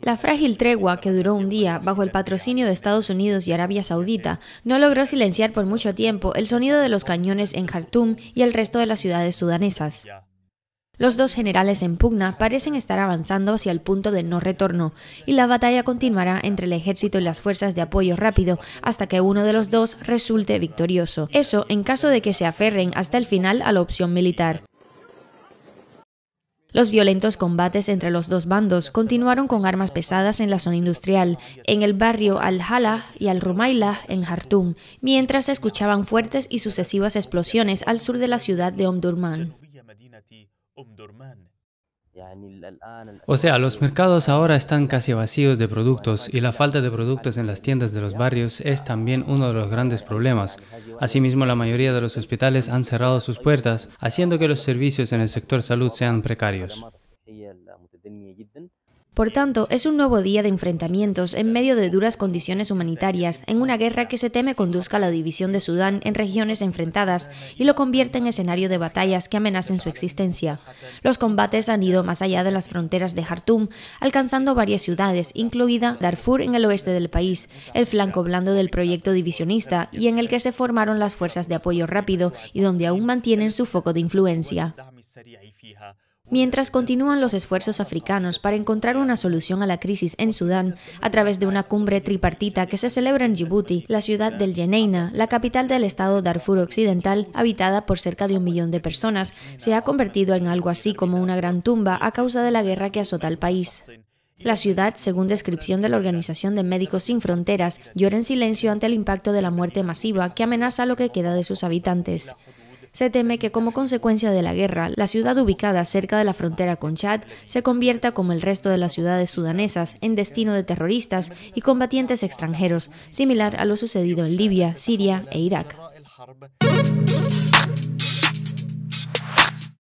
La frágil tregua que duró un día bajo el patrocinio de Estados Unidos y Arabia Saudita no logró silenciar por mucho tiempo el sonido de los cañones en Khartoum y el resto de las ciudades sudanesas. Los dos generales en pugna parecen estar avanzando hacia el punto de no retorno y la batalla continuará entre el ejército y las fuerzas de apoyo rápido hasta que uno de los dos resulte victorioso. Eso en caso de que se aferren hasta el final a la opción militar. Los violentos combates entre los dos bandos continuaron con armas pesadas en la zona industrial, en el barrio Al-Hala y Al-Rumaylah en Jartum, mientras se escuchaban fuertes y sucesivas explosiones al sur de la ciudad de Omdurman. O sea, los mercados ahora están casi vacíos de productos y la falta de productos en las tiendas de los barrios es también uno de los grandes problemas. Asimismo, la mayoría de los hospitales han cerrado sus puertas, haciendo que los servicios en el sector salud sean precarios. Por tanto, es un nuevo día de enfrentamientos en medio de duras condiciones humanitarias, en una guerra que se teme conduzca a la división de Sudán en regiones enfrentadas y lo convierte en escenario de batallas que amenacen su existencia. Los combates han ido más allá de las fronteras de Jartum, alcanzando varias ciudades, incluida Darfur en el oeste del país, el flanco blando del proyecto divisionista y en el que se formaron las fuerzas de apoyo rápido y donde aún mantienen su foco de influencia. Mientras continúan los esfuerzos africanos para encontrar una solución a la crisis en Sudán a través de una cumbre tripartita que se celebra en Djibouti, la ciudad del Yeneina, la capital del estado Darfur Occidental, habitada por cerca de un millón de personas, se ha convertido en algo así como una gran tumba a causa de la guerra que azota al país. La ciudad, según descripción de la Organización de Médicos Sin Fronteras, llora en silencio ante el impacto de la muerte masiva que amenaza lo que queda de sus habitantes. Se teme que como consecuencia de la guerra, la ciudad ubicada cerca de la frontera con Chad se convierta como el resto de las ciudades sudanesas en destino de terroristas y combatientes extranjeros, similar a lo sucedido en Libia, Siria e Irak.